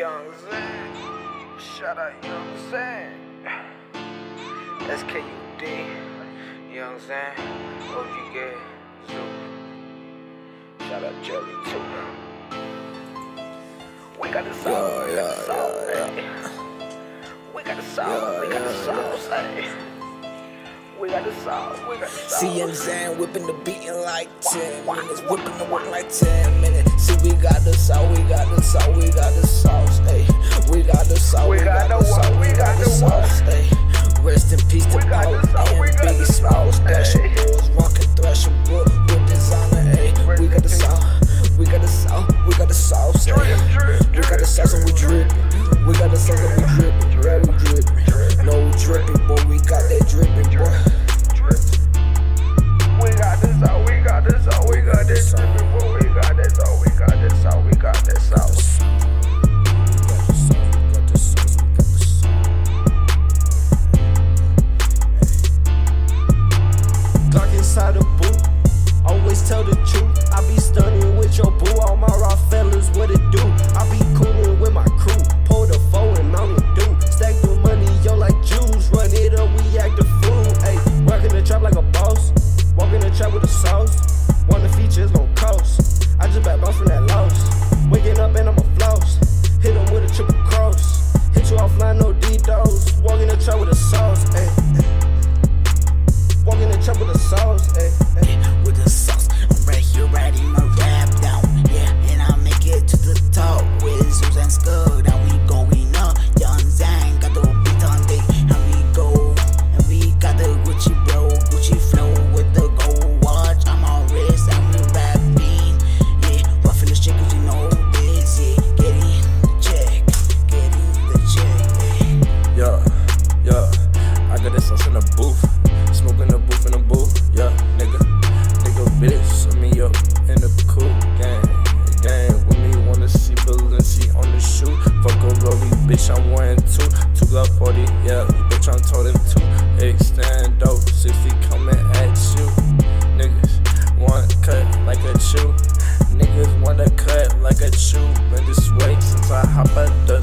Young Zan. Shout out Young Zan. SKUD. Young Zan. OG Gay. Zoo. Shout out Jelly too. We got the sauce. Oh, yeah, we got the sauce. Yeah, yeah. We got the sauce. we got the sauce. Yeah. We got the song, we got the song. See, I'm whipping the beat in like 10 minutes. Whipping the work like 10 minutes. See, we got the song, we shoe. Been this way since I hop out the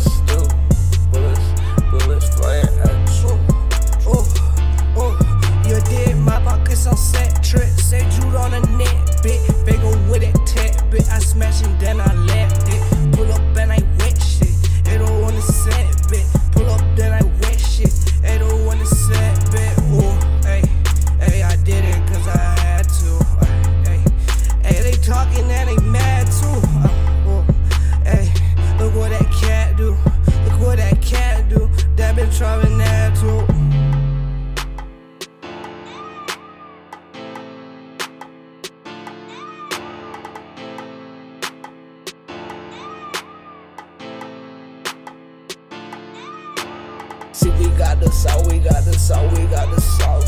See, we got the sauce, we got the sauce, we got the sauce.